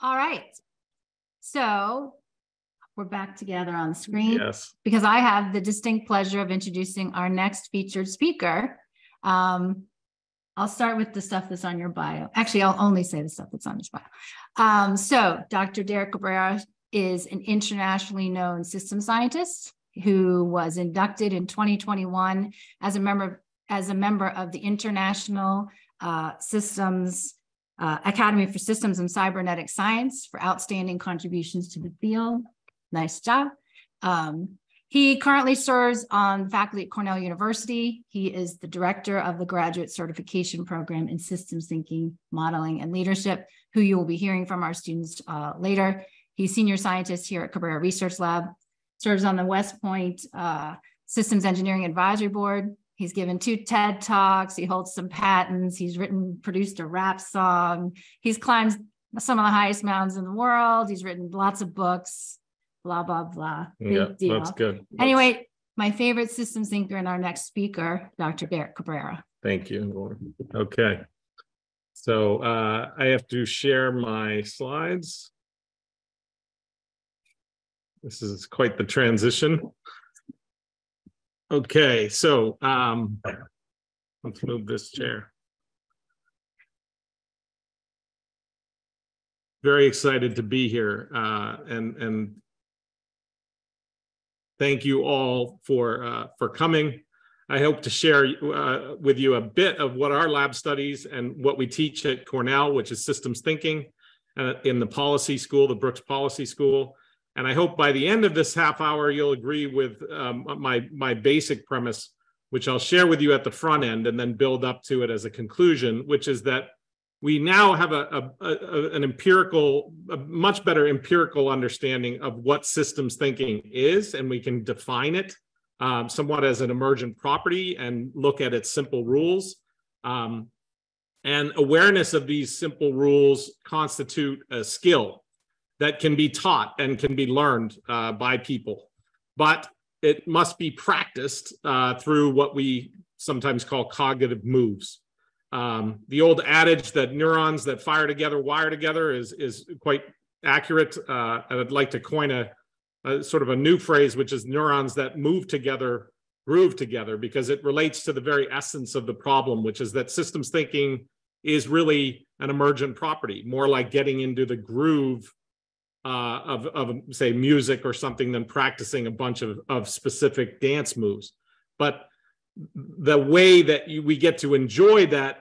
All right. So we're back together on the screen. Yes. Because I have the distinct pleasure of introducing our next featured speaker. Um, I'll start with the stuff that's on your bio. Actually, I'll only say the stuff that's on his bio. Um, so Dr. Derek Cabrera is an internationally known system scientist who was inducted in 2021 as a member as a member of the International uh, Systems uh, Academy for Systems and Cybernetic Science for outstanding contributions to the field. Nice job. Um, he currently serves on faculty at Cornell University. He is the director of the graduate certification program in systems thinking, modeling, and leadership, who you will be hearing from our students uh, later. He's senior scientist here at Cabrera Research Lab, serves on the West Point uh, Systems Engineering Advisory Board. He's given two TED Talks. He holds some patents. He's written, produced a rap song. He's climbed some of the highest mountains in the world. He's written lots of books blah blah blah. Yeah, that's good. Anyway, my favorite systems thinker and our next speaker, Dr. Derek Cabrera. Thank you. Okay. So uh, I have to share my slides. This is quite the transition. Okay, so um, let's move this chair. Very excited to be here uh, and and thank you all for uh, for coming. I hope to share uh, with you a bit of what our lab studies and what we teach at Cornell, which is systems thinking uh, in the policy school, the Brooks Policy School. And I hope by the end of this half hour, you'll agree with um, my, my basic premise, which I'll share with you at the front end and then build up to it as a conclusion, which is that we now have a, a, a, an empirical, a much better empirical understanding of what systems thinking is, and we can define it um, somewhat as an emergent property and look at its simple rules. Um, and awareness of these simple rules constitute a skill that can be taught and can be learned uh, by people. But it must be practiced uh, through what we sometimes call cognitive moves. Um, the old adage that neurons that fire together wire together is is quite accurate. Uh, I'd like to coin a, a, sort of a new phrase, which is neurons that move together groove together, because it relates to the very essence of the problem, which is that systems thinking is really an emergent property, more like getting into the groove uh, of, of say music or something than practicing a bunch of, of specific dance moves. But the way that you, we get to enjoy that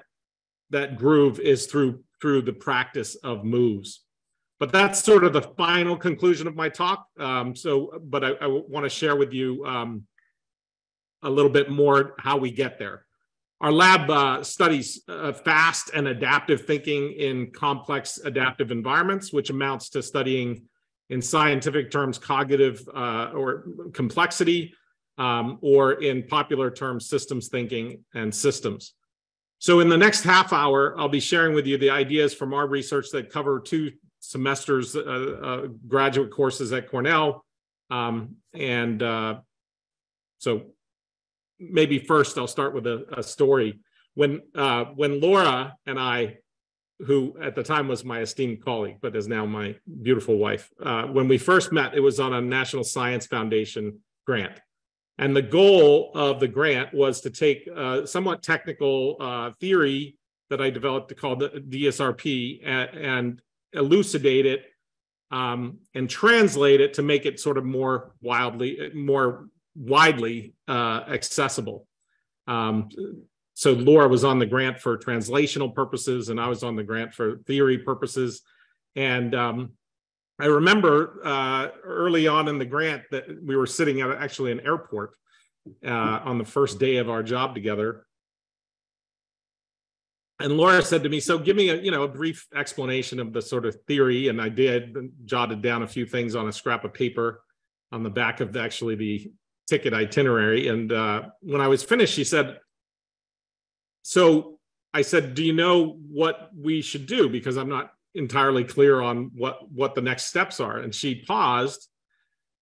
that groove is through through the practice of moves. But that's sort of the final conclusion of my talk. Um, so, but I, I want to share with you um, a little bit more how we get there. Our lab uh, studies uh, fast and adaptive thinking in complex adaptive environments, which amounts to studying, in scientific terms, cognitive uh, or complexity, um, or in popular terms, systems thinking and systems. So in the next half hour, I'll be sharing with you the ideas from our research that cover two semesters, uh, uh, graduate courses at Cornell. Um, and uh, so maybe first I'll start with a, a story. When, uh, when Laura and I, who at the time was my esteemed colleague, but is now my beautiful wife, uh, when we first met, it was on a National Science Foundation grant. And the goal of the grant was to take a somewhat technical uh, theory that I developed called the DSRP and, and elucidate it um, and translate it to make it sort of more wildly, more widely uh, accessible. Um, so Laura was on the grant for translational purposes, and I was on the grant for theory purposes. And um, I remember uh, early on in the grant that we were sitting at actually an airport uh, on the first day of our job together. And Laura said to me, "So give me a you know a brief explanation of the sort of theory." And I did, jotted down a few things on a scrap of paper on the back of the, actually the ticket itinerary. And uh, when I was finished, she said, "So." I said, "Do you know what we should do?" Because I'm not entirely clear on what what the next steps are and she paused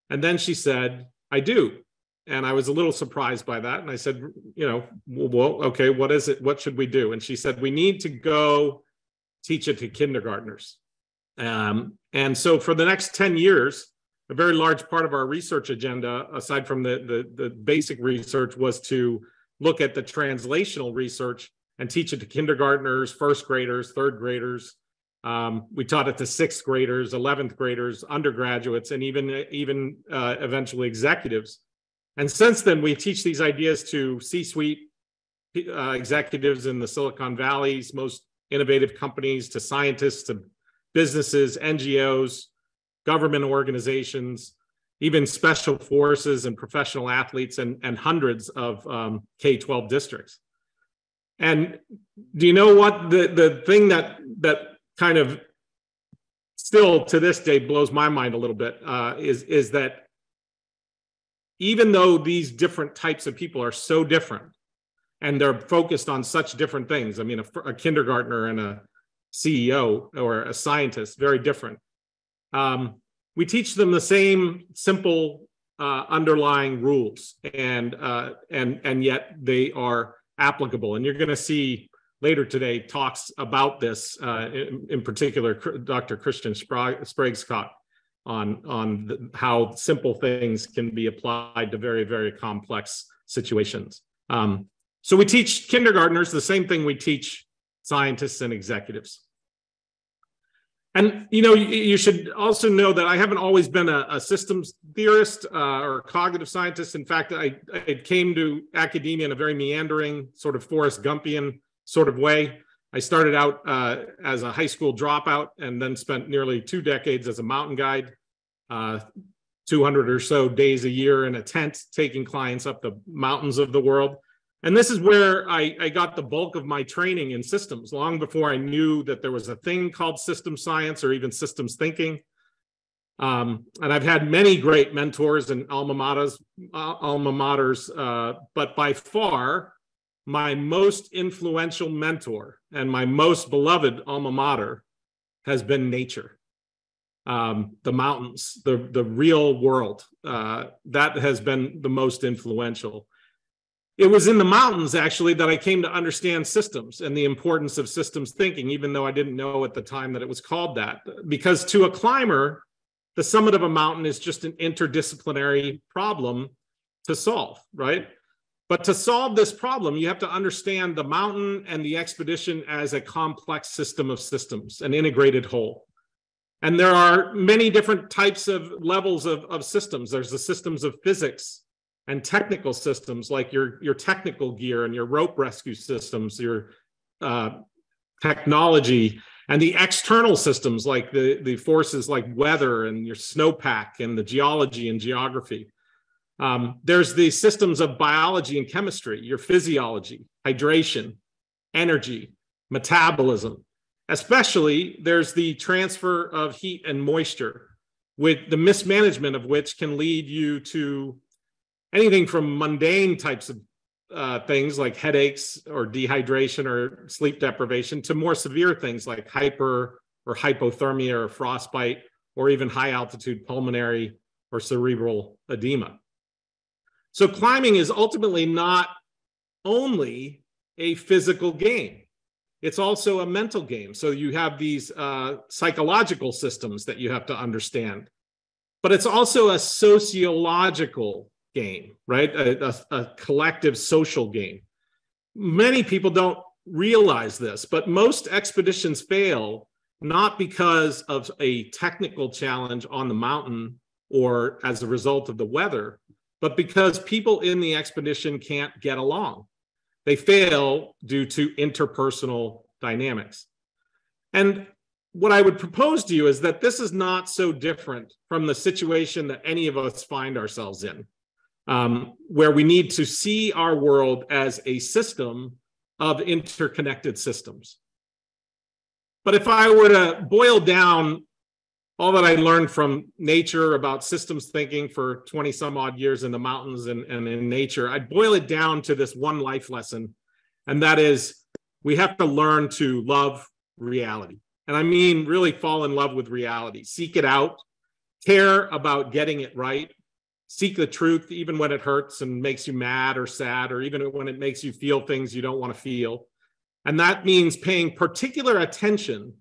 and then she said i do and i was a little surprised by that and i said you know well okay what is it what should we do and she said we need to go teach it to kindergartners Um, and so for the next 10 years, a very large part of our research agenda, aside from the, the, the basic research, was to look at the translational research and teach it to kindergartners, first graders, third graders. Um, we taught it to sixth graders, 11th graders, undergraduates, and even, even uh, eventually executives. And since then, we teach these ideas to C suite uh, executives in the Silicon Valley's most innovative companies, to scientists, to businesses, NGOs, government organizations, even special forces and professional athletes, and, and hundreds of um, K 12 districts. And do you know what the, the thing that that kind of still to this day blows my mind a little bit uh, is is that even though these different types of people are so different and they're focused on such different things i mean a, a kindergartner and a ceo or a scientist very different um, we teach them the same simple uh, underlying rules and uh, and and yet they are applicable. And you're going to see later today talks about this uh, in, in, particular dr christian sprague-scott on on the, how simple things can be applied to very very complex situations. Um, so we teach kindergartners the same thing we teach scientists and executives and you know, you, should also know that I haven't always been a, a systems theorist uh, or a cognitive scientist. In fact, I, I came to academia in a very meandering, sort of Forrest Gumpian sort of way. I started out uh, as a high school dropout and then spent nearly two decades as a mountain guide, uh, 200 or so days a year in a tent, taking clients up the mountains of the world. And this is where I, I, got the bulk of my training in systems long before I knew that there was a thing called system science or even systems thinking. Um, and I've had many great mentors and alma maters, alma maters uh, but by far, my most influential mentor and my most beloved alma mater has been nature. Um, the mountains, the, the real world, uh, that has been the most influential it was in the mountains actually that I came to understand systems and the importance of systems thinking, even though I didn't know at the time that it was called that. Because to a climber, the summit of a mountain is just an interdisciplinary problem to solve, right? But to solve this problem, you have to understand the mountain and the expedition as a complex system of systems, an integrated whole. And there are many different types of levels of, of systems. There's the systems of physics, and technical systems like your your technical gear and your rope rescue systems your uh, technology and the external systems like the the forces like weather and your snowpack and the geology and geography. Um, there's the systems of biology and chemistry your physiology hydration energy metabolism. Especially there's the transfer of heat and moisture with the mismanagement of which can lead you to anything from mundane types of uh, things like headaches or dehydration or sleep deprivation to more severe things like hyper or hypothermia or frostbite or even high altitude pulmonary or cerebral edema. So climbing is ultimately not only a physical game. It's also a mental game. So you have these uh, psychological systems that you have to understand, but it's also a sociological game, right? A, a, a collective social game. Many people don't realize this, but most expeditions fail not because of a technical challenge on the mountain or as a result of the weather, but because people in the expedition can't get along. They fail due to interpersonal dynamics. And what I would propose to you is that this is not so different from the situation that any of us find ourselves in um, where we need to see our world as a system of interconnected systems. But if I were to boil down all that I learned from nature about systems thinking for 20 some odd years in the mountains and, and in nature, I'd boil it down to this one life lesson. And that is we have to learn to love reality. And I mean, really fall in love with reality, seek it out, care about getting it right, seek the truth even when it hurts and makes you mad or sad, or even when it makes you feel things you don't want to feel. And that means paying particular attention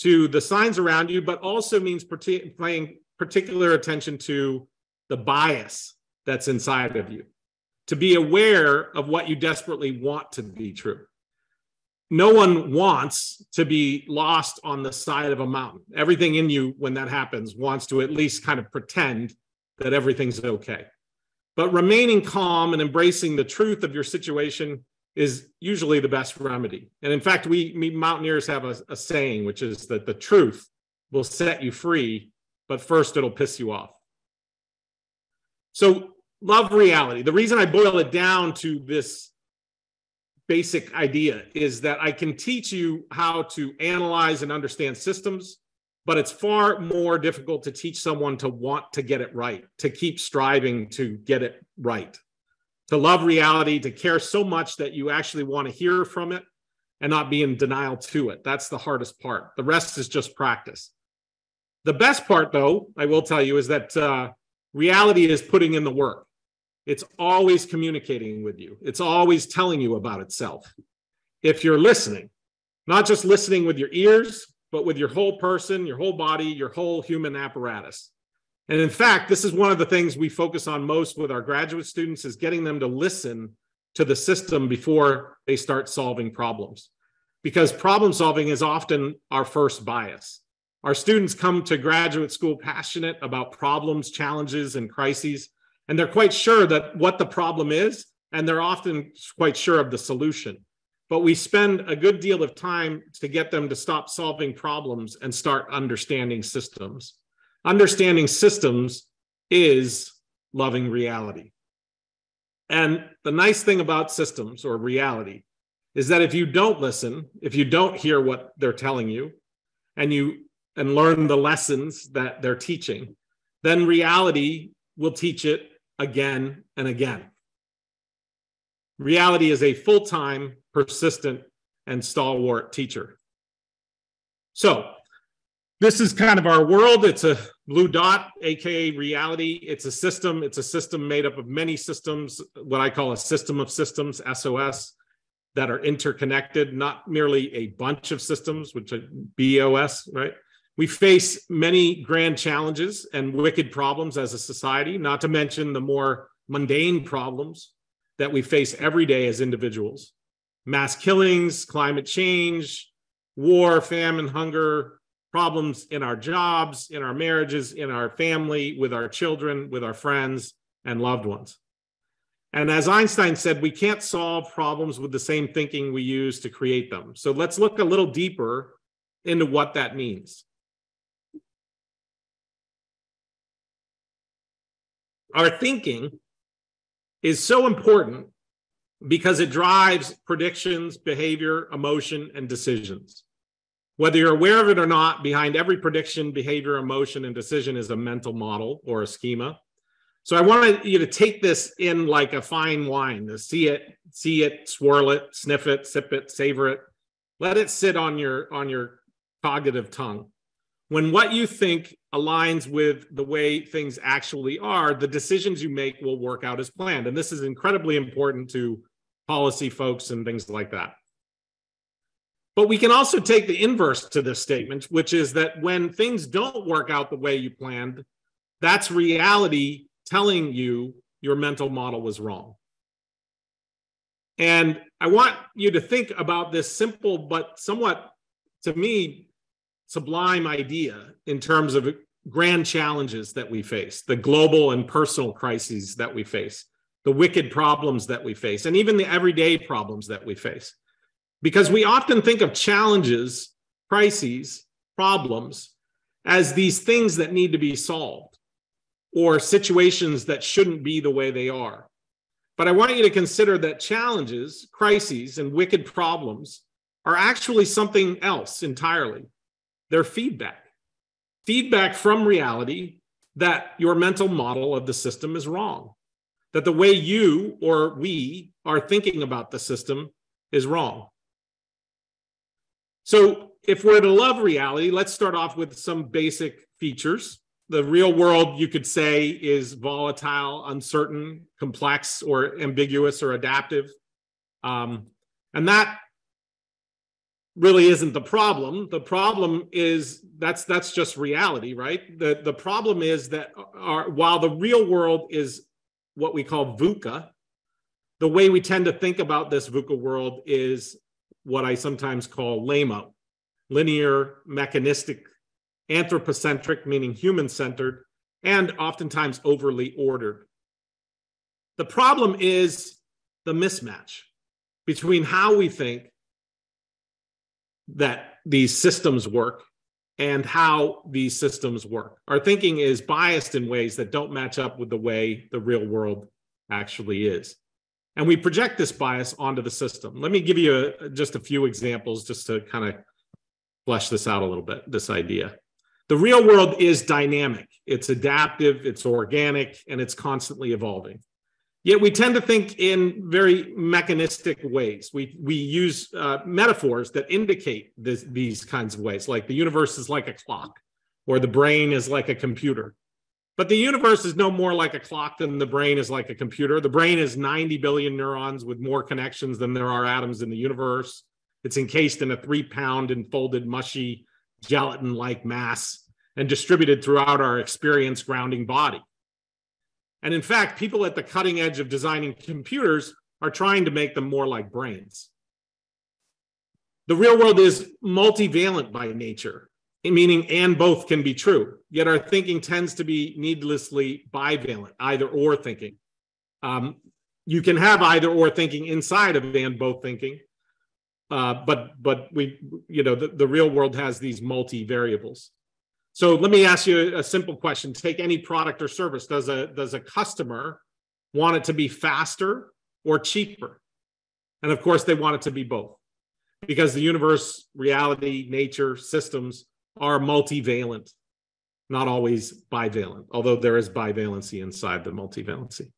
to the signs around you, but also means paying particular attention to the bias that's inside of you, to be aware of what you desperately want to be true. No one wants to be lost on the side of a mountain. Everything in you, when that happens, wants to at least kind of pretend that everything's okay. But remaining calm and embracing the truth of your situation is usually the best remedy. And in fact, we, we mountaineers have a, a saying, which is that the truth will set you free, but first it'll piss you off. So, love reality. The reason I boil it down to this basic idea is that I can teach you how to analyze and understand systems, but it's far more difficult to teach someone to want to get it right, to keep striving to get it right to love reality, to care so much that you actually want to hear from it and not be in denial to it. That's the hardest part. The rest is just practice. The best part, though, I will tell you, is that uh, reality is putting in the work. It's always communicating with you, it's always telling you about itself. If you're listening, not just listening with your ears, but with your whole person, your whole body, your whole human apparatus. And in fact, this is one of the things we focus on most with our graduate students is getting them to listen to the system before they start solving problems. Because problem solving is often our first bias. Our students come to graduate school passionate about problems, challenges, and crises, and they're quite sure that what the problem is, and they're often quite sure of the solution. But we spend a good deal of time to get them to stop solving problems and start understanding systems understanding systems is loving reality. And the nice thing about systems or reality is that if you don't listen, if you don't hear what they're telling you, and you and learn the lessons that they're teaching, then reality will teach it again and again. Reality is a full time, persistent, and stalwart teacher. So, this is kind of our world. It's a blue dot, aka reality. It's a system. It's a system made up of many systems, what I call a system of systems, SOS, that are interconnected, not merely a bunch of systems, which are BOS, right? We face many grand challenges and wicked problems as a society, not to mention the more mundane problems that we face every day as individuals mass killings, climate change, war, famine, hunger, problems in our jobs, in our marriages, in our family, with our children, with our friends and loved ones. And as Einstein said, we can't solve problems with the same thinking we use to create them. So let's look a little deeper into what that means. Our thinking is so important because it drives predictions, behavior, emotion, and decisions. Whether you're aware of it or not, behind every prediction, behavior, emotion, and decision is a mental model or a schema. So I wanted you to take this in like a fine wine, to see it, see it, swirl it, sniff it, sip it, savor it. Let it sit on your on your cognitive tongue. When what you think aligns with the way things actually are, the decisions you make will work out as planned. And this is incredibly important to policy folks and things like that. But we can also take the inverse to this statement, which is that when things don't work out the way you planned, that's reality telling you your mental model was wrong. And I want you to think about this simple but somewhat, to me, sublime idea in terms of grand challenges that we face, the global and personal crises that we face, the wicked problems that we face, and even the everyday problems that we face because we often think of challenges, crises, problems as these things that need to be solved or situations that shouldn't be the way they are. But I want you to consider that challenges, crises, and wicked problems are actually something else entirely. They're feedback, feedback from reality that your mental model of the system is wrong, that the way you or we are thinking about the system is wrong. So if we're to love reality, let's start off with some basic features. The real world, you could say, is volatile, uncertain, complex, or ambiguous or adaptive. Um, and that really isn't the problem. The problem is that's that's just reality, right? The the problem is that uh, our, while the real world is what we call VUCA, the way we tend to think about this VUCA world is what I sometimes call LAMO, linear, mechanistic, anthropocentric, meaning human centered, and oftentimes overly ordered. The problem is the mismatch between how we think that these systems work and how these systems work. Our thinking is biased in ways that don't match up with the way the real world actually is. And we project this bias onto the system. Let me give you a, just a few examples just to kind of flesh this out a little bit, this idea. The real world is dynamic, it's adaptive, it's organic, and it's constantly evolving. Yet we tend to think in very mechanistic ways. We, we use uh, metaphors that indicate this, these kinds of ways, like the universe is like a clock, or the brain is like a computer. But the universe is no more like a clock than the brain is like a computer. The brain is 90 billion neurons with more connections than there are atoms in the universe. It's encased in a three pound enfolded, mushy, gelatin like mass and distributed throughout our experience grounding body. And in fact, people at the cutting edge of designing computers are trying to make them more like brains. The real world is multivalent by nature meaning and both can be true. Yet our thinking tends to be needlessly bivalent, either or thinking. Um, you can have either or thinking inside of and both thinking, uh, but but we you know the, the real world has these multi variables. So let me ask you a simple question: Take any product or service. Does a does a customer want it to be faster or cheaper? And of course, they want it to be both, because the universe, reality, nature, systems are multivalent, not always bivalent, although there is bivalency inside the multivalency.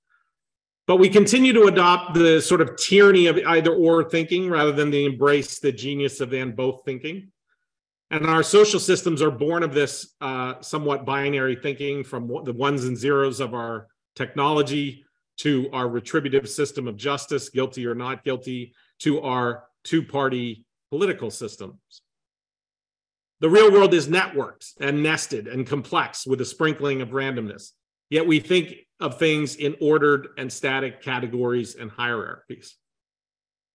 But we continue to adopt the sort of tyranny of either or thinking rather than the embrace the genius of and both thinking. And our social systems are born of this uh, somewhat binary thinking from the ones and zeros of our technology to our retributive system of justice, guilty or not guilty, to our two party political systems. The real world is networked and nested and complex with a sprinkling of randomness. Yet we think of things in ordered and static categories and hierarchies.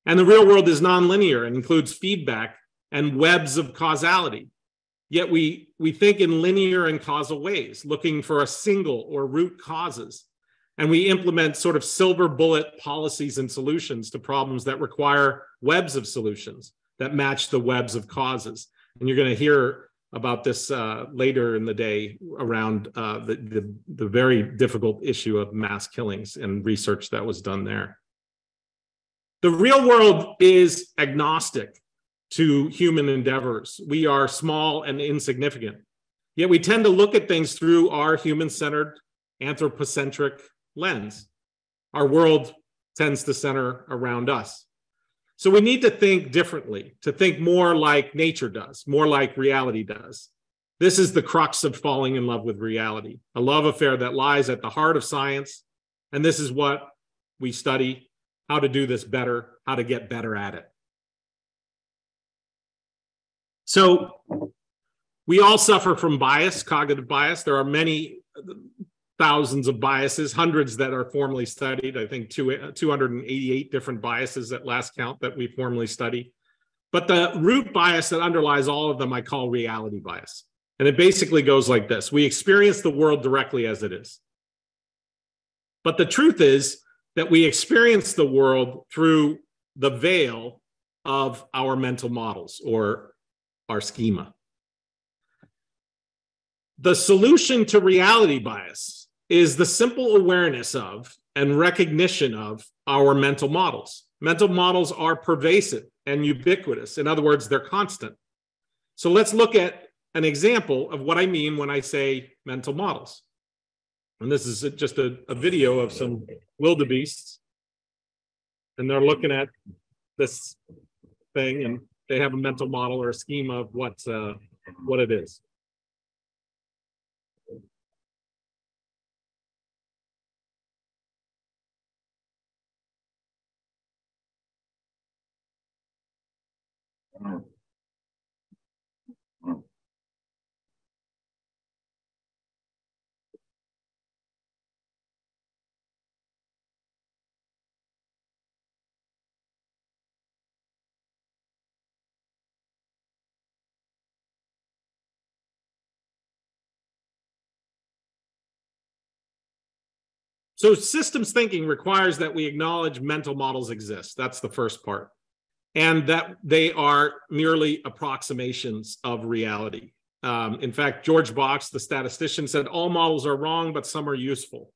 And the real world is nonlinear and includes feedback and webs of causality. Yet we, we think in linear and causal ways, looking for a single or root causes. And we implement sort of silver bullet policies and solutions to problems that require webs of solutions that match the webs of causes. And you're going to hear about this uh, later in the day around uh, the, the, the very difficult issue of mass killings and research that was done there. The real world is agnostic to human endeavors. We are small and insignificant. Yet we tend to look at things through our human centered, anthropocentric lens. Our world tends to center around us. So we need to think differently, to think more like nature does, more like reality does. This is the crux of falling in love with reality, a love affair that lies at the heart of science. And this is what we study how to do this better, how to get better at it. So we all suffer from bias, cognitive bias. There are many thousands of biases, hundreds that are formally studied. I think two, 288 different biases at last count that we formally study. But the root bias that underlies all of them, I call reality bias. And it basically goes like this We experience the world directly as it is. But the truth is that we experience the world through the veil of our mental models or our schema. The solution to reality bias is the simple awareness of and recognition of our mental models. Mental models are pervasive and ubiquitous. In other words, they're constant. So let's look at an example of what I mean when I say mental models. And this is just a, a video of some wildebeests. And they're looking at this thing and they have a mental model or a scheme of what, uh, what it is. So systems thinking requires that we acknowledge mental models exist. That's the first part. And that they are merely approximations of reality. Um, in fact, George Box, the statistician, said all models are wrong, but some are useful.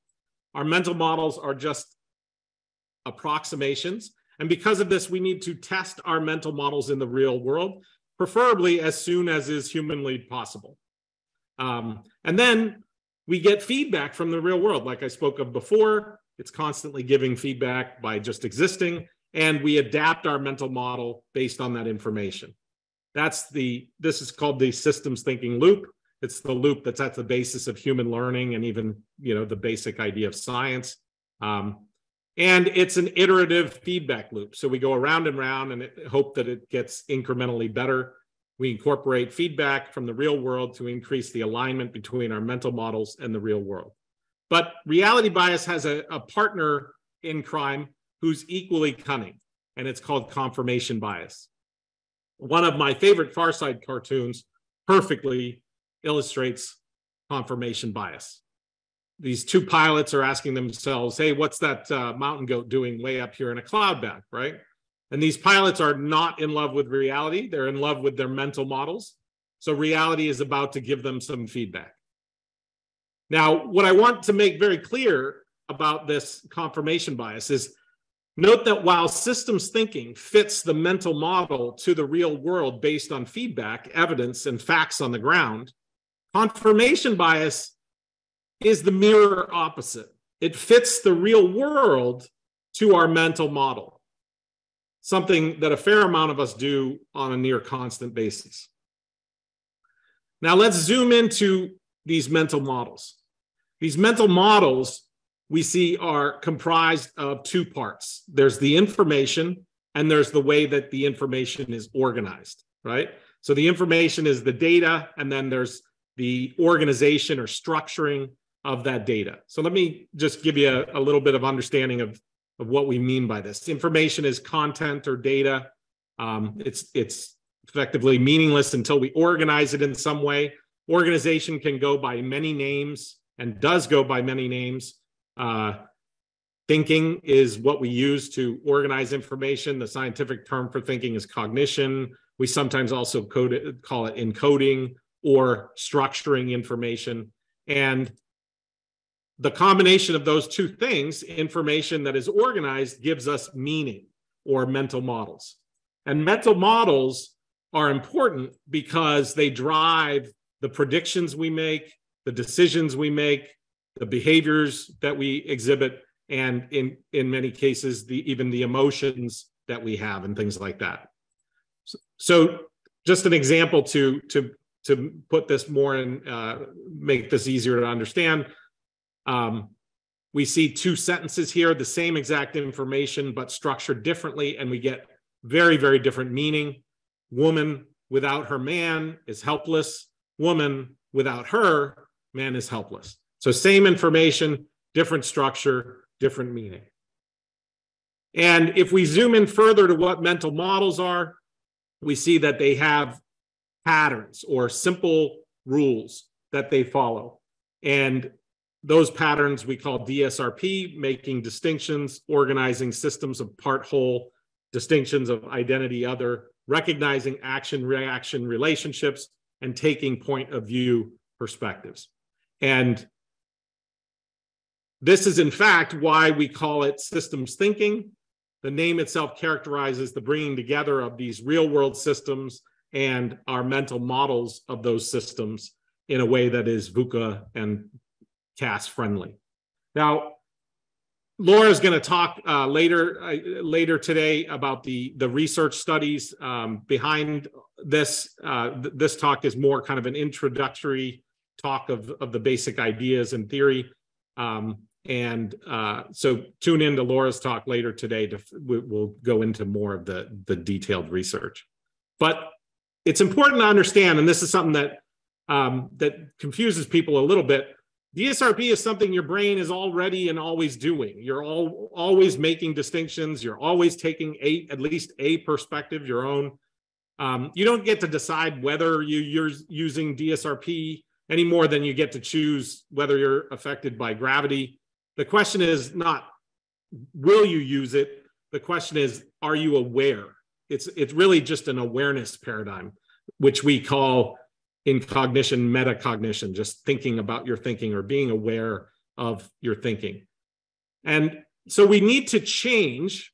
Our mental models are just approximations. And because of this, we need to test our mental models in the real world, preferably as soon as is humanly possible. Um, and then we get feedback from the real world. Like I spoke of before, it's constantly giving feedback by just existing, and we adapt our mental model based on that information. That's the, this is called the systems thinking loop. It's the loop that's at the basis of human learning and even, you know, the basic idea of science. Um, and it's an iterative feedback loop. So we go around and round and hope that it gets incrementally better. We incorporate feedback from the real world to increase the alignment between our mental models and the real world. But reality bias has a, a partner in crime who's equally cunning, and it's called confirmation bias. One of my favorite Far Side cartoons perfectly illustrates confirmation bias. These two pilots are asking themselves, hey, what's that uh, mountain goat doing way up here in a cloud bank, right? And these pilots are not in love with reality, they're in love with their mental models. So reality is about to give them some feedback. Now, what I want to make very clear about this confirmation bias is note that while systems thinking fits the mental model to the real world based on feedback, evidence, and facts on the ground, confirmation bias is the mirror opposite. It fits the real world to our mental model, something that a fair amount of us do on a near constant basis. Now, let's zoom into these mental models. These mental models we see are comprised of two parts there's the information, and there's the way that the information is organized, right? So the information is the data, and then there's the organization or structuring of that data. So let me just give you a, a, little bit of understanding of, of what we mean by this. Information is content or data. Um, it's it's effectively meaningless until we organize it in some way. Organization can go by many names and does go by many names. Uh, thinking is what we use to organize information. The scientific term for thinking is cognition. We sometimes also code it, call it encoding or structuring information. And the combination of those two things, information that is organized, gives us meaning or mental models. And mental models are important because they drive the predictions we make, the decisions we make, the behaviors that we exhibit, and in, in many cases, the, even the emotions that we have and things like that. So, so just an example to, to, to put this more and uh, make this easier to understand um, we see two sentences here, the same exact information, but structured differently, and we get very, very different meaning. Woman without her man is helpless. Woman without her man is helpless. So, same information, different structure, different meaning. And if we zoom in further to what mental models are, we see that they have patterns or simple rules that they follow. And those patterns we call DSRP, making distinctions, organizing systems of part whole, distinctions of identity other, recognizing action reaction relationships, and taking point of view perspectives. And this is, in fact, why we call it systems thinking. The name itself characterizes the bringing together of these real world systems and our mental models of those systems in a way that is VUCA and CAS friendly. Now, Laura is going to talk uh, later uh, later today about the the research studies um, behind this. Uh, th- this talk is more kind of an introductory talk of of the basic ideas and theory. Um, and uh, so tune in to Laura's talk later today. To we'll go into more of the the detailed research. But it's important to understand, and this is something that um, that confuses people a little bit DSRP is something your brain is already and always doing. You're all always making distinctions. You're always taking a at least a perspective, your own. Um, you don't get to decide whether you, you're using DSRP any more than you get to choose whether you're affected by gravity. The question is not will you use it? The question is, are you aware? It's it's really just an awareness paradigm, which we call in cognition metacognition, just thinking about your thinking or being aware of your thinking. And so we need to change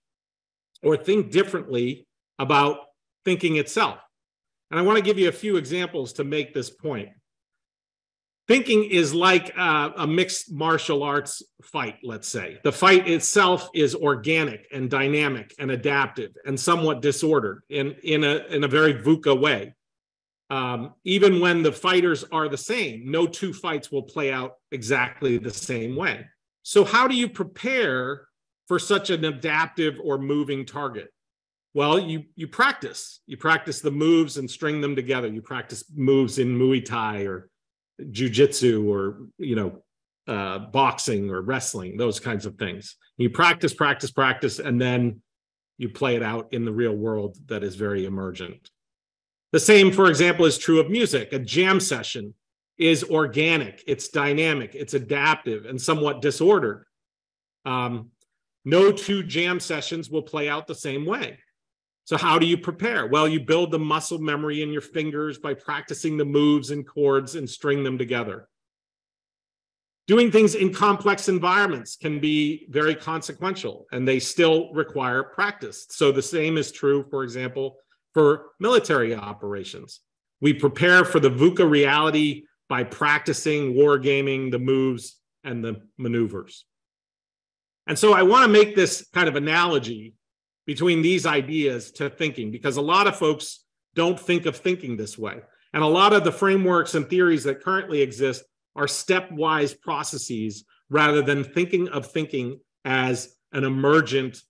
or think differently about thinking itself. And I want to give you a few examples to make this point. Thinking is like a, a mixed martial arts fight, let's say. The fight itself is organic and dynamic and adaptive and somewhat disordered in, in, a, in a very VUCA way. Um, even when the fighters are the same, no two fights will play out exactly the same way. So, how do you prepare for such an adaptive or moving target? Well, you you practice. You practice the moves and string them together. You practice moves in Muay Thai or jujitsu or you know uh, boxing or wrestling, those kinds of things. You practice, practice, practice, and then you play it out in the real world that is very emergent. The same, for example, is true of music. A jam session is organic, it's dynamic, it's adaptive, and somewhat disordered. Um, no two jam sessions will play out the same way. So, how do you prepare? Well, you build the muscle memory in your fingers by practicing the moves and chords and string them together. Doing things in complex environments can be very consequential and they still require practice. So, the same is true, for example, for military operations. We prepare for the VUCA reality by practicing wargaming, the moves, and the maneuvers. And so I want to make this kind of analogy between these ideas to thinking, because a lot of folks don't think of thinking this way. And a lot of the frameworks and theories that currently exist are stepwise processes rather than thinking of thinking as an emergent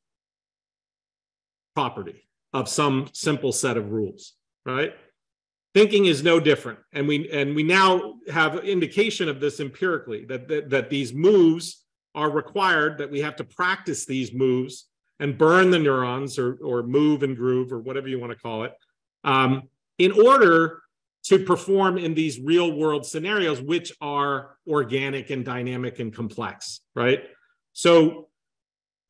property of some simple set of rules, right? Thinking is no different. And we and we now have indication of this empirically that, that, that these moves are required, that we have to practice these moves and burn the neurons or, or move and groove or whatever you want to call it um, in order to perform in these real world scenarios, which are organic and dynamic and complex, right? So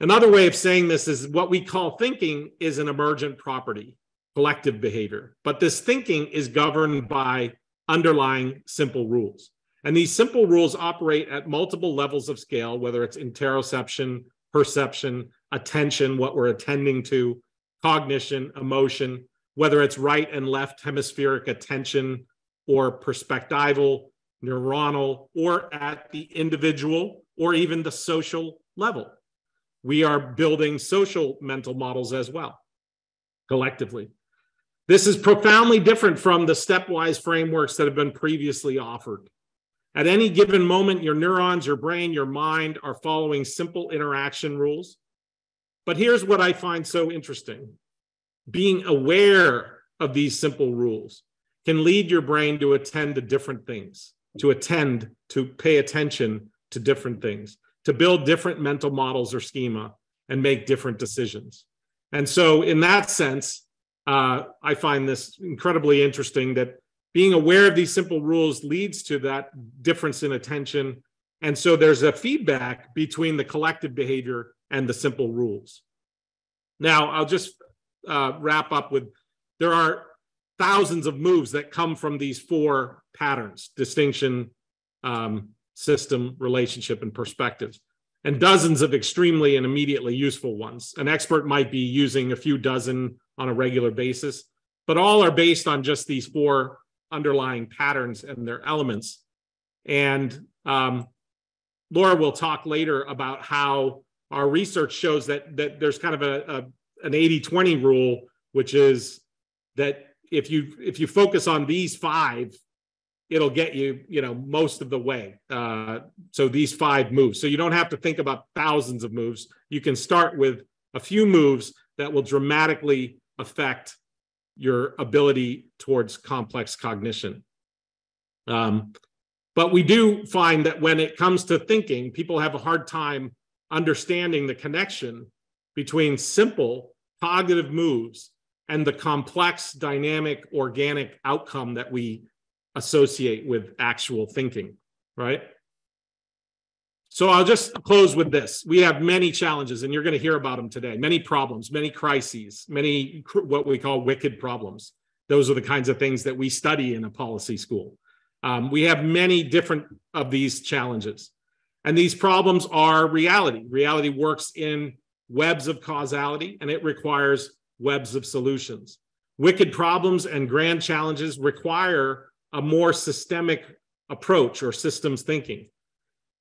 Another way of saying this is what we call thinking is an emergent property, collective behavior. But this thinking is governed by underlying simple rules. And these simple rules operate at multiple levels of scale, whether it's interoception, perception, attention, what we're attending to, cognition, emotion, whether it's right and left hemispheric attention or perspectival, neuronal, or at the individual or even the social level we are building social mental models as well, collectively. This is profoundly different from the stepwise frameworks that have been previously offered. At any given moment, your neurons, your brain, your mind are following simple interaction rules. But here's what I find so interesting being aware of these simple rules can lead your brain to attend to different things, to attend, to pay attention to different things to build different mental models or schema and make different decisions. And so, in that sense, uh, I find this incredibly interesting that being aware of these simple rules leads to that difference in attention. And so, there's a feedback between the collective behavior and the simple rules. Now, I'll just uh, wrap up with there are thousands of moves that come from these four patterns distinction, um, system, relationship, and perspectives, and dozens of extremely and immediately useful ones. An expert might be using a few dozen on a regular basis, but all are based on just these four underlying patterns and their elements. And um, Laura will talk later about how our research shows that that there's kind of a, a an 80-20 rule, which is that if you if you focus on these five it'll get you, you know, most of the way. Uh, so these five moves. So you don't have to think about thousands of moves. You can start with a few moves that will dramatically affect your ability towards complex cognition. Um, but we do find that when it comes to thinking, people have a hard time understanding the connection between simple cognitive moves and the complex, dynamic, organic outcome that we associate with actual thinking, right? So I'll just close with this. We have many challenges, and you're going to hear about them today. Many problems, many crises, many what we call wicked problems. Those are the kinds of things that we study in a policy school. Um, we have many different of these challenges, and these problems are reality. Reality works in webs of causality, and it requires webs of solutions. Wicked problems and grand challenges require a more systemic approach or systems thinking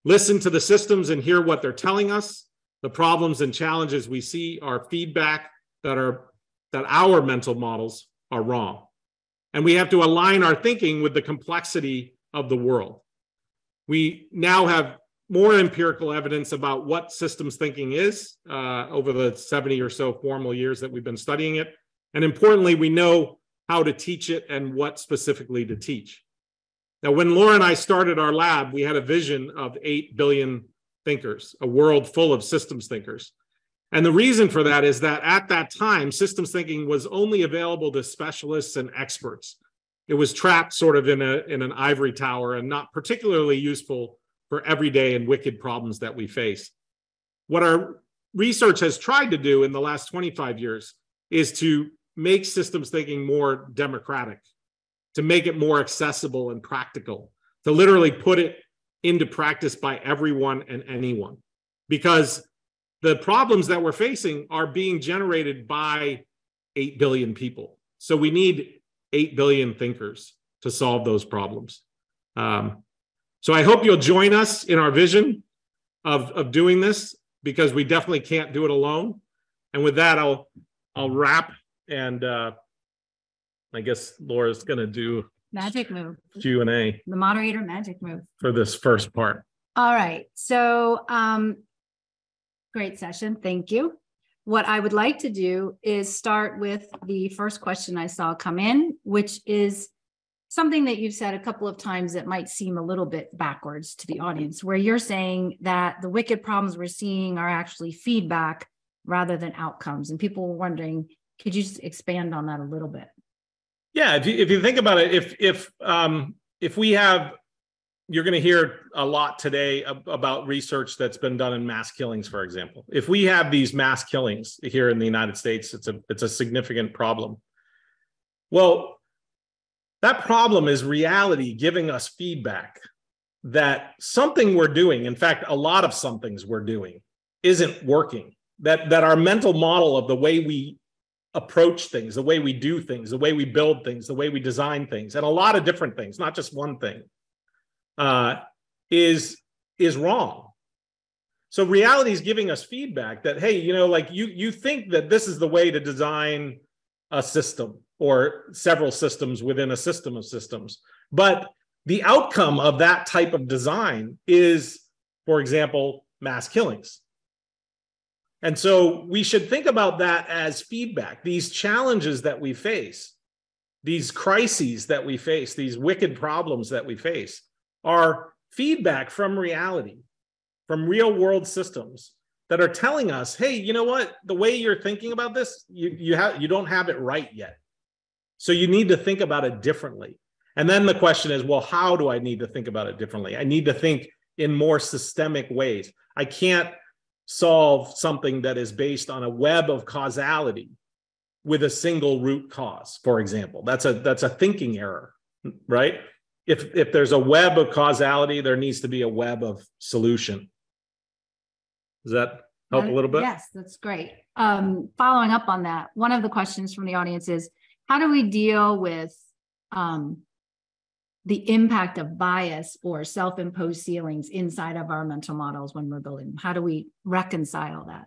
listen to the systems and hear what they're telling us. The problems and challenges we see are feedback that are that our mental models are wrong. And we have to align our thinking with the complexity of the world. We now have more empirical evidence about what systems thinking is uh, over the 70 or so formal years that we've been studying it. And importantly, we know how to teach it and what specifically to teach. Now, when Laura and I started our lab, we had a vision of 8 billion thinkers, a world full of systems thinkers. And the reason for that is that at that time, systems thinking was only available to specialists and experts. It was trapped sort of in, a, in an ivory tower and not particularly useful for everyday and wicked problems that we face. What our research has tried to do in the last 25 years is to make systems thinking more democratic to make it more accessible and practical, to literally put it into practice by everyone and anyone. Because the problems that we're facing are being generated by 8 billion people. So we need 8 billion thinkers to solve those problems. Um, so I hope you'll join us in our vision of, of doing this because we definitely can't do it alone. And with that, I'll I'll wrap and uh, I guess Laura's going to do Magic move. Q and A The moderator magic move. for this first part. All right. So, um, great session. Thank you. What I would like to do is start with the first question I saw come in, which is something that you've said a couple of times that might seem a little bit backwards to the audience, where you're saying that the wicked problems we're seeing are actually feedback rather than outcomes. And people were wondering, could you just expand on that a little bit? Yeah, if you, if you think about it, if if um, if we have, you're going to hear a lot today about research that's been done in mass killings, for example. If we have these mass killings here in the United States, it's a it's a significant problem. Well, that problem is reality giving us feedback that something we're doing, in fact, a lot of somethings we're doing, isn't working. That that our mental model of the way we approach things, the way we do things, the way we build things, the way we design things, and a lot of different things, not just one thing, uh, is is wrong. So reality is giving us feedback that hey, you know, like you you think that this is the way to design a system or several systems within a system of systems, but the outcome of that type of design is, for example, mass killings and so we should think about that as feedback. These challenges that we face, these crises that we face, these wicked problems that we face are feedback from reality, from real world systems that are telling us, hey, you know what? The way you're thinking about this, you, you have you don't have it right yet. So you need to think about it differently. And then the question is, well, how do I need to think about it differently? I need to think in more systemic ways. I can't solve something that is based on a web of causality with a single root cause for example. That's a that's a thinking error right? If if there's a web of causality there needs to be a web of solution. Does that help a little bit? Yes that's great. Um, following up on that one of the questions from the audience is how do we deal with um, the impact of bias or self-imposed ceilings inside of our mental models when we're building? How do we reconcile that?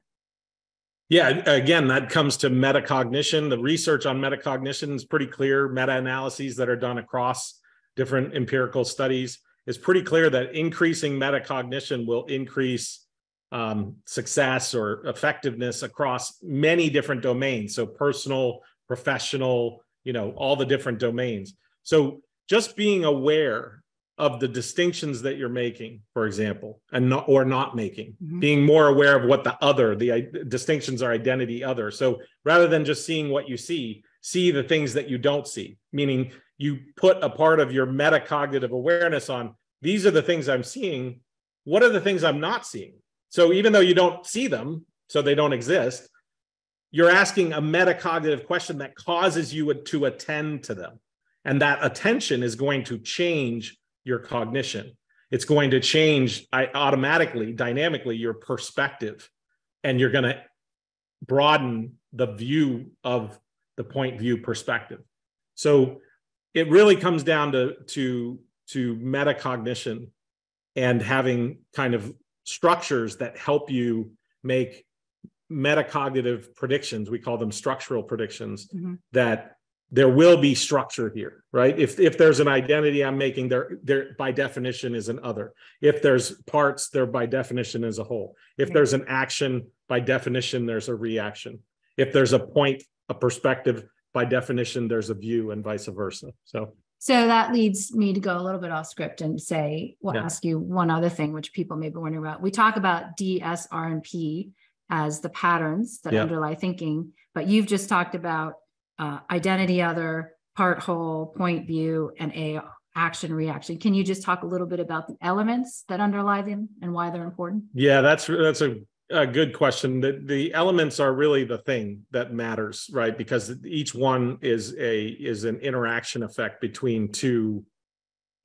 Yeah, again, that comes to metacognition. The research on metacognition is pretty clear. Meta-analyses that are done across different empirical studies is pretty clear that increasing metacognition will increase um, success or effectiveness across many different domains. So personal, professional, you know, all the different domains. So just being aware of the distinctions that you're making, for example, and not or not making, mm-hmm. being more aware of what the other, the I- distinctions are identity other. So rather than just seeing what you see, see the things that you don't see, meaning you put a part of your metacognitive awareness on these are the things I'm seeing. what are the things I'm not seeing? So even though you don't see them, so they don't exist, you're asking a metacognitive question that causes you to attend to them. And that attention is going to change your cognition. It's going to change automatically, dynamically, your perspective. And you're going to broaden the view of the point view perspective. So it really comes down to, to, to metacognition and having kind of structures that help you make metacognitive predictions we call them structural predictions mm-hmm. that there will be structure here right? If if there's an identity i'm making there there by definition is an other. If there's parts there by definition is a whole. If there's an action by definition there's a reaction. If there's a point a perspective by definition there's a view and vice versa. So so that leads me to go a little bit off script and say we'll yeah. ask you one other thing which people may be wondering about. We talk about dsrnp as the patterns that yeah. underlie thinking but you've just talked about uh, identity other part whole point view and a action reaction. Can you just talk a little bit about the elements that underlie them and why they're important? Yeah that's that's a, a good question. The, the elements are really the thing that matters right? Because each one is a is an interaction effect between two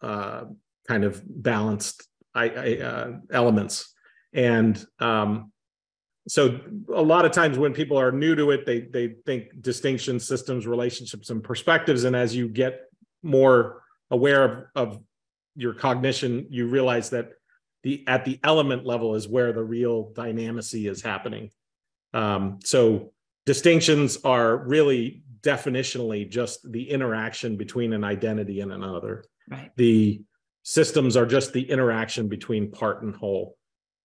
uh, kind of balanced I, I, uh, elements. And um, so a lot of times when people are new to it they they think distinction systems relationships and perspectives. And as you get more aware of, of your cognition you realize that the at the element level is where the real dynamicy is happening. Um, so distinctions are really definitionally just the interaction between an identity and another. Right. The systems are just the interaction between part and whole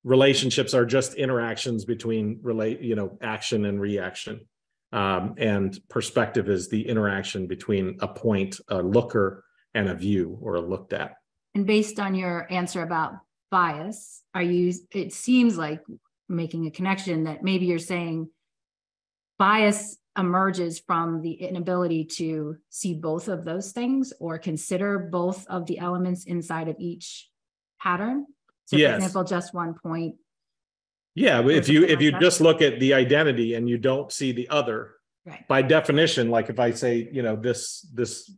relationships are just interactions between relate you know action and reaction. Um, and perspective is the interaction between a point a looker and a view or a looked at. And based on your answer about bias are you it seems like making a connection that maybe you're saying bias emerges from the inability to see both of those things or consider both of the elements inside of each pattern so yes. for example, just one point. Yeah, if you if you just look at the identity and you don't see the other, right. by definition, like if I say, you know, this this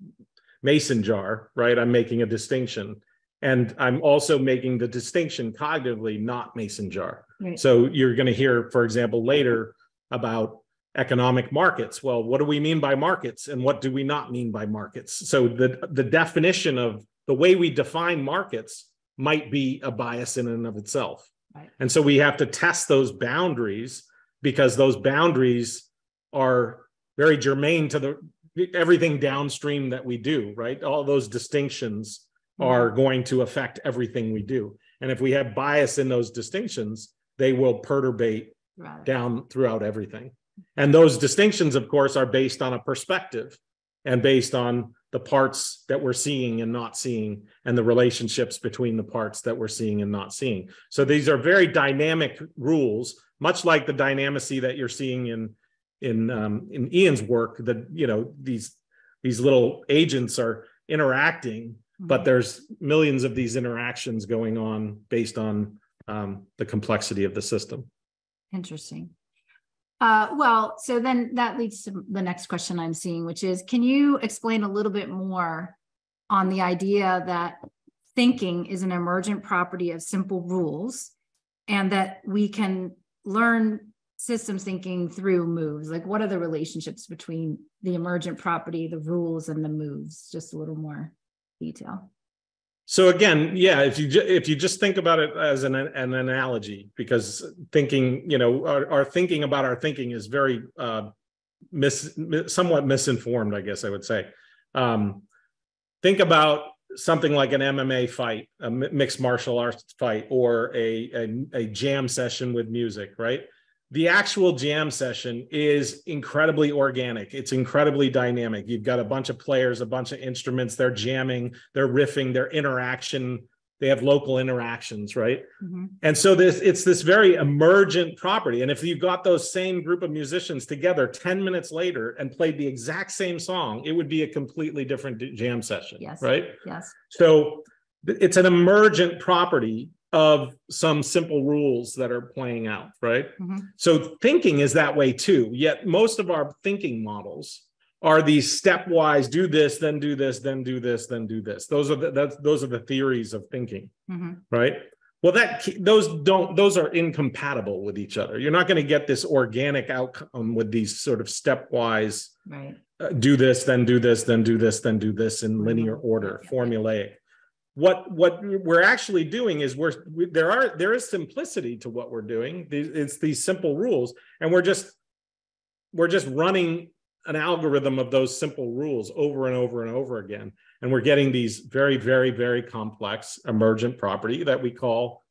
mason jar, right? I'm making a distinction. And I'm also making the distinction cognitively, not mason jar. Right. So you're going to hear, for example, later about economic markets. Well, what do we mean by markets and what do we not mean by markets? So the the definition of the way we define markets might be a bias in and of itself. Right. And so we have to test those boundaries because those boundaries are very germane to the everything downstream that we do, right? All those distinctions mm-hmm. are going to affect everything we do. And if we have bias in those distinctions, they will perturbate right. down throughout everything. And those distinctions, of course, are based on a perspective and based on the parts that we're seeing and not seeing and the relationships between the parts that we're seeing and not seeing. So these are very dynamic rules much like the dynamicy that you're seeing in in um, in ian's work that you know these these little agents are interacting but mm-hmm. there's millions of these interactions going on based on um, the complexity of the system. Interesting uh, well, so then that leads to the next question I'm seeing, which is can you explain a little bit more on the idea that thinking is an emergent property of simple rules and that we can learn systems thinking through moves? Like, what are the relationships between the emergent property, the rules, and the moves? Just a little more detail. So again, yeah, if you if you just think about it as an an analogy, because thinking, you know, our, our thinking about our thinking is very uh, mis, somewhat misinformed, I guess I would say. Um, think about something like an MMA fight, a mixed martial arts fight, or a, a, a jam session with music, right? The actual jam session is incredibly organic. It's incredibly dynamic. You've got a bunch of players, a bunch of instruments, they're jamming, they're riffing, their interaction, they have local interactions, right? Mm-hmm. And so this it's this very emergent property. And if you've got those same group of musicians together 10 minutes later and played the exact same song, it would be a completely different jam session, yes. right? Yes. So it's an emergent property of some simple rules that are playing out, right? Mhm. So thinking is that way too. Yet most of our thinking models are these stepwise do this, then do this, then do this, then do this. Those are the that's those are the theories of thinking, Mhm. right? Well, that those don't those are incompatible with each other. You're not going to get this organic outcome with these sort of stepwise Right. uh, do this, then do this, then do this, then do this in linear order, formulaic. What what we're actually doing is we're we, there are there is simplicity to what we're doing. It's these simple rules, and we're just we're just running an algorithm of those simple rules over and over and over again, and we're getting these very very very complex emergent property that we call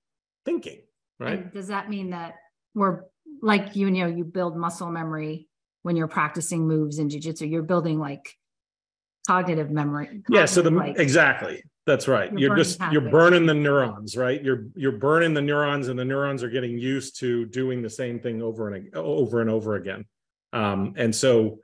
thinking. Right? And Does that mean that we're like, you know, you build muscle memory when you're practicing moves in jujitsu, you're building like cognitive memory. Yeah, so the like- exactly. That's right. You're You're just you're burning the neurons, right? You're you're burning the neurons and the neurons are getting used to doing the same thing over and over and over again. Um, and so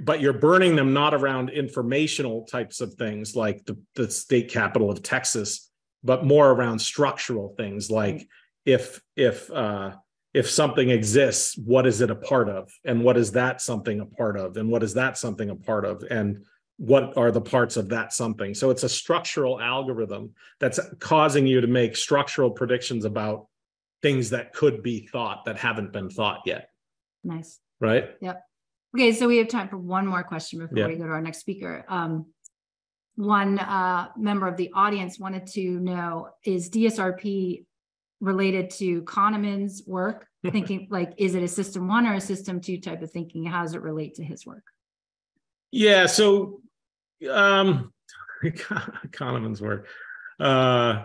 but you're burning them not around informational types of things like the, the state capital of Texas, but more around structural things like if if uh if something exists, what is it a part of? And what is that something a part of? And what is that something a part of? And what are the parts of that something? So it's a structural algorithm that's causing you to make structural predictions about things that could be thought that haven't been thought yet, Nice. right? Yep. Okay, so we have time for one more question before Yeah. we go to our next speaker. Um, one uh, member of the audience wanted to know, is DSRP related to Kahneman's work? Thinking like, is it a system one or a system two type of thinking? How does it relate to his work? Yeah. So, um, Kahneman's work. Uh,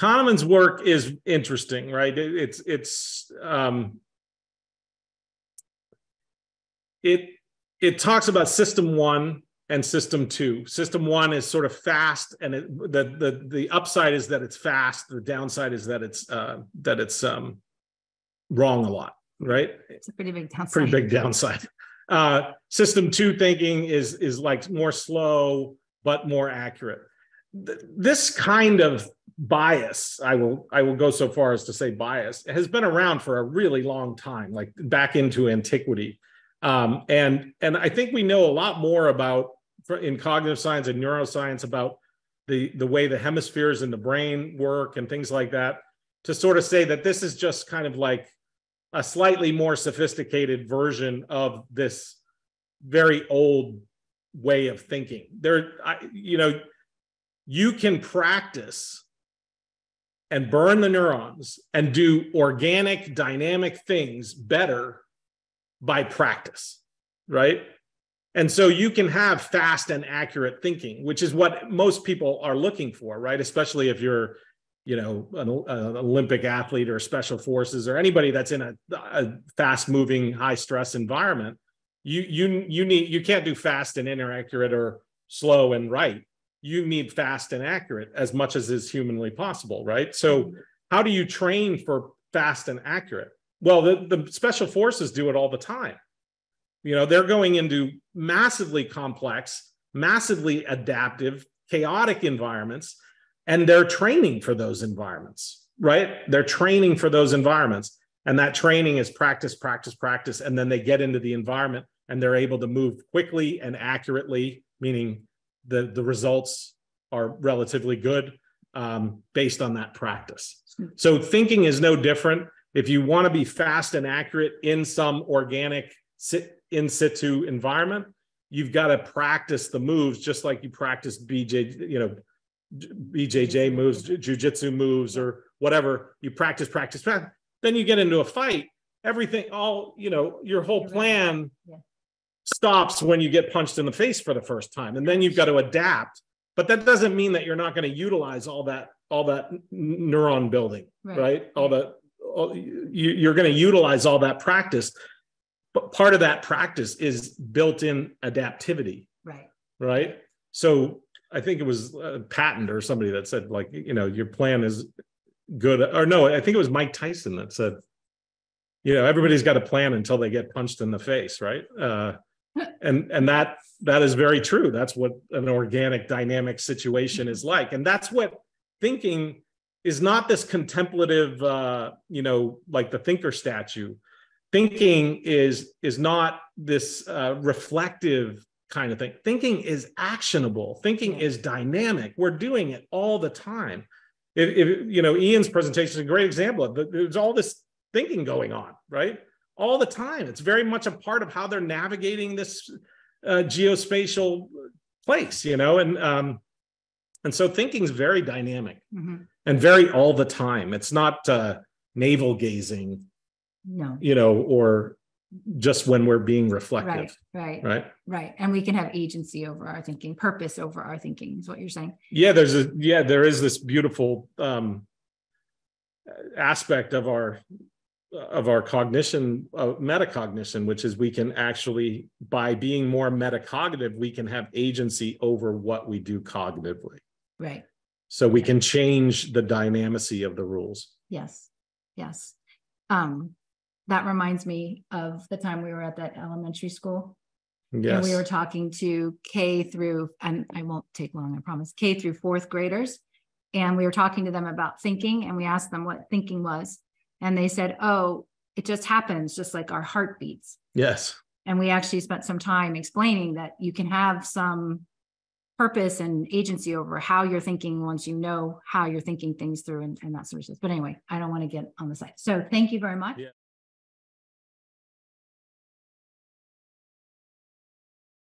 Kahneman's work is interesting, right? It- It's it's um, it it talks about system one and system two. System one is sort of fast, and it, the the the upside is that it's fast. The downside is that it's uh, that it's um, wrong a lot, right? It's a pretty big downside. pretty big downside. Uh, system two thinking is is like more slow but more accurate. Th- This kind of bias, I will I will go so far as to say bias, has been around for a really long time, like back into antiquity. Um, and and I think we know a lot more about in cognitive science and neuroscience about the the way the hemispheres in the brain work and things like that. To sort of say that this is just kind of like a slightly more sophisticated version of this very old way of thinking. There, I, you know, you can practice and burn the neurons and do organic, dynamic things better by practice, right? And so you can have fast and accurate thinking, which is what most people are looking for, right? Especially if you're you know an, uh, an olympic athlete or special forces or anybody that's in a, a fast moving high stress environment you you you need you can't do fast and inaccurate or slow and right. You need fast and accurate as much as is humanly possible right? So mm-hmm. how do you train for fast and accurate? Well the, the special forces do it all the time. You know they're going into massively complex massively adaptive chaotic environments and they're training for those environments right? They're training for those environments. And that training is practice practice practice. And then they get into the environment and they're able to move quickly and accurately meaning the the results are relatively good um, based on that practice. So thinking is no different. If you want to be fast and accurate in some organic in situ environment you've got to practice the moves just like you practice bj you know BJJ moves, jujitsu moves, or whatever. You practice, practice, practice. Then you get into a fight. Everything, all you know, your whole plan Yeah. stops when you get punched in the face for the first time, and then you've got to adapt. But that doesn't mean that you're not going to utilize all that all that neuron building, Right. right? All that all, you, you're going to utilize all that practice. But part of that practice is built-in adaptivity Right. right? So I think it was uh, Patton or somebody that said like, you know, your plan is good. Or no, I think it was Mike Tyson that said, you know, everybody's got a plan until they get punched in the face, right? Uh, and and that that is very true. That's what an organic, dynamic situation is like, and that's what thinking is not this contemplative, uh, you know, like the thinker statue. Thinking is is not this uh, reflective kind of thing. Thinking is actionable. Thinking is dynamic. We're doing it all the time. If, if you know, Ian's presentation is a great example. of. There's all this thinking going on, right? All the time. It's very much a part of how they're navigating this uh, geospatial place, you know, and um, and so thinking is very dynamic Mhm. and very all the time. It's not uh, navel gazing, No, you know, or just when we're being reflective, right, right? right. right. And we can have agency over our thinking, purpose over our thinking is what you're saying. Yeah, there's a yeah, there is this beautiful um, aspect of our of our cognition, uh, metacognition, which is we can actually, by being more metacognitive, we can have agency over what we do cognitively. Right. So we can change the dynamicy of the rules. Yes, yes. Um, that reminds me of the time we were at that elementary school. And we were talking to K through, and I won't take long, I promise, K through fourth graders. And we were talking to them about thinking and we asked them what thinking was. And they said, oh, it just happens, just like our heartbeats. Yes. And we actually spent some time explaining that you can have some purpose and agency over how you're thinking once you know how you're thinking things through and, and that sort of stuff. But anyway, I don't want to get on the side. So thank you very much. Yeah.